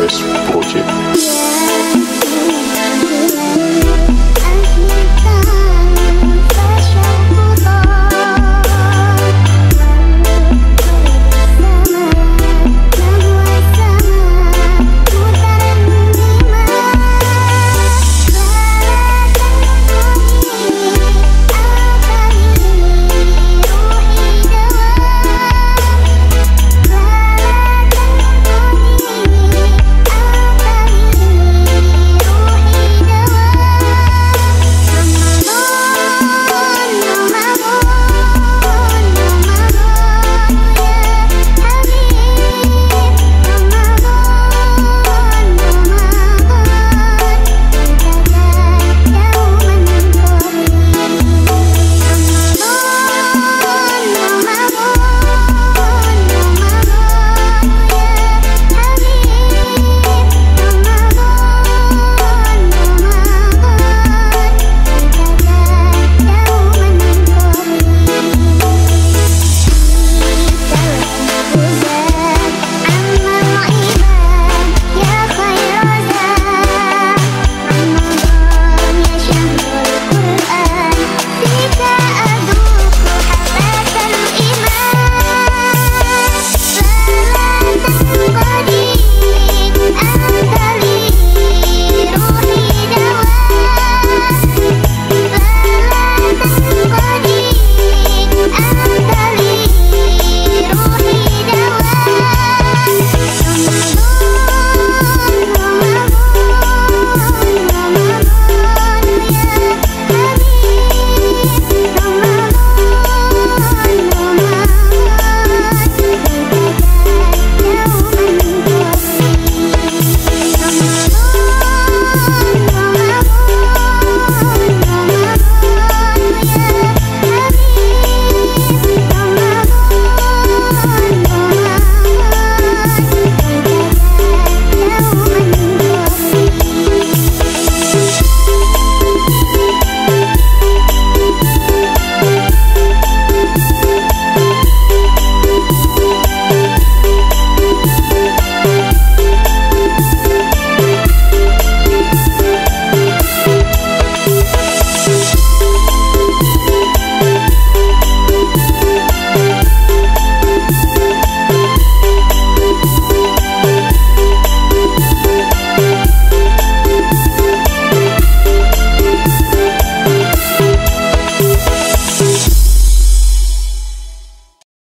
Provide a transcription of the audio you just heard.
perform Happy S